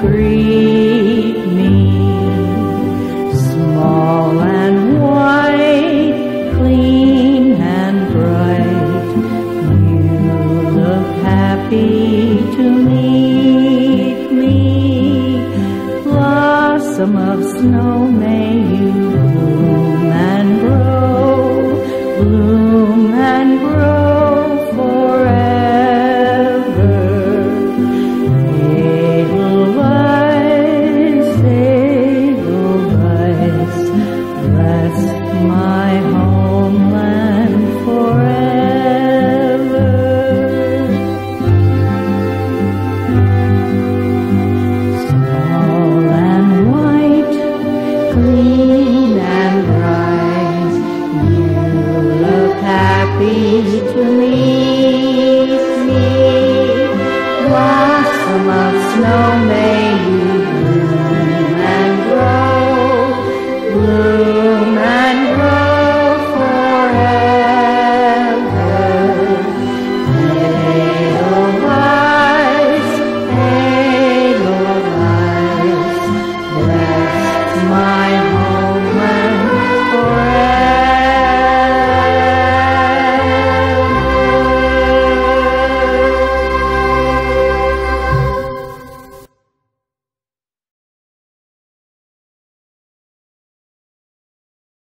greet me, small and white, clean and bright. You look happy to meet me, blossom of snow. May you bloom and grow, bloom and grow.